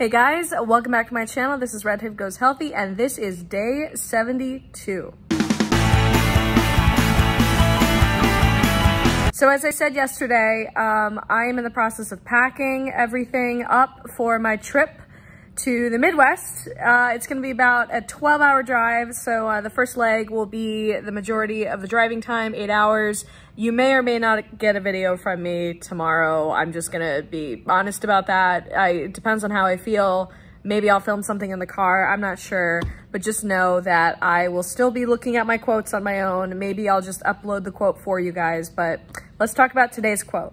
Hey guys, welcome back to my channel. This is Red Redhead Goes Healthy and this is day 72. So as I said yesterday, um, I am in the process of packing everything up for my trip to the Midwest. Uh, it's gonna be about a 12 hour drive. So uh, the first leg will be the majority of the driving time, eight hours. You may or may not get a video from me tomorrow. I'm just gonna be honest about that. I, it depends on how I feel. Maybe I'll film something in the car, I'm not sure, but just know that I will still be looking at my quotes on my own. Maybe I'll just upload the quote for you guys, but let's talk about today's quote.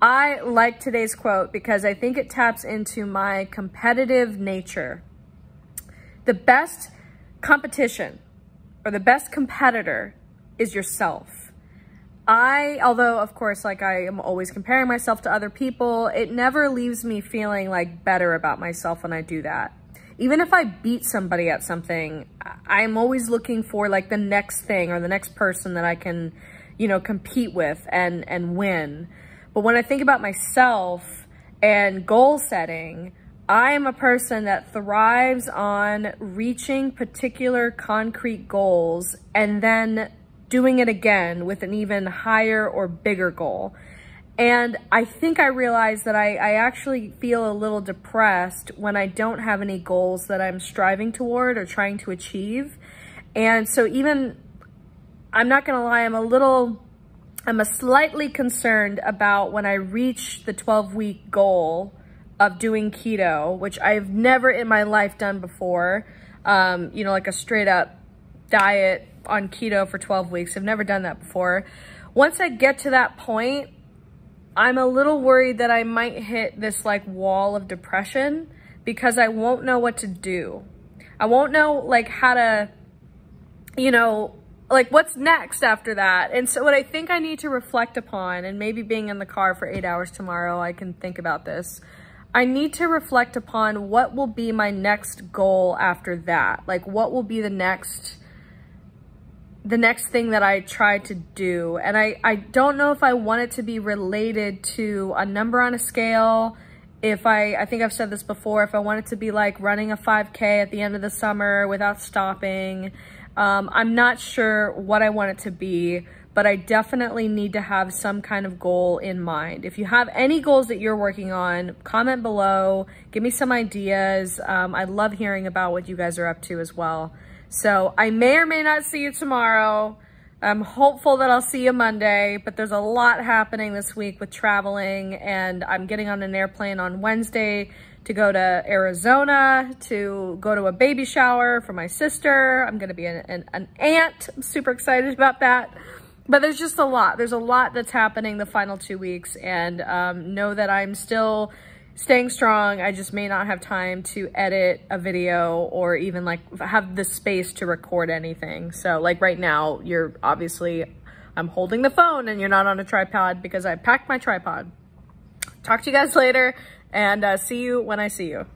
I like today's quote because I think it taps into my competitive nature. The best competition or the best competitor is yourself. I, although of course, like I am always comparing myself to other people, it never leaves me feeling like better about myself when I do that. Even if I beat somebody at something, I'm always looking for like the next thing or the next person that I can, you know, compete with and, and win. But when I think about myself and goal setting, I am a person that thrives on reaching particular concrete goals and then doing it again with an even higher or bigger goal. And I think I realized that I, I, actually feel a little depressed when I don't have any goals that I'm striving toward or trying to achieve. And so even, I'm not gonna lie, I'm a little I'm a slightly concerned about when I reach the 12 week goal of doing keto, which I've never in my life done before. Um, you know, like a straight up diet on keto for 12 weeks. I've never done that before. Once I get to that point, I'm a little worried that I might hit this like wall of depression because I won't know what to do. I won't know like how to, you know, like what's next after that? And so what I think I need to reflect upon, and maybe being in the car for eight hours tomorrow, I can think about this. I need to reflect upon what will be my next goal after that. Like what will be the next, the next thing that I try to do. And I, I don't know if I want it to be related to a number on a scale, if I, I think I've said this before, if I want it to be like running a 5K at the end of the summer without stopping, um, I'm not sure what I want it to be, but I definitely need to have some kind of goal in mind. If you have any goals that you're working on, comment below, give me some ideas. Um, I love hearing about what you guys are up to as well. So I may or may not see you tomorrow. I'm hopeful that I'll see you Monday, but there's a lot happening this week with traveling and I'm getting on an airplane on Wednesday to go to Arizona, to go to a baby shower for my sister. I'm gonna be an, an, an aunt. I'm super excited about that. But there's just a lot. There's a lot that's happening the final two weeks and um, know that I'm still staying strong. I just may not have time to edit a video or even like have the space to record anything. So like right now, you're obviously, I'm holding the phone and you're not on a tripod because I packed my tripod. Talk to you guys later and uh, see you when I see you.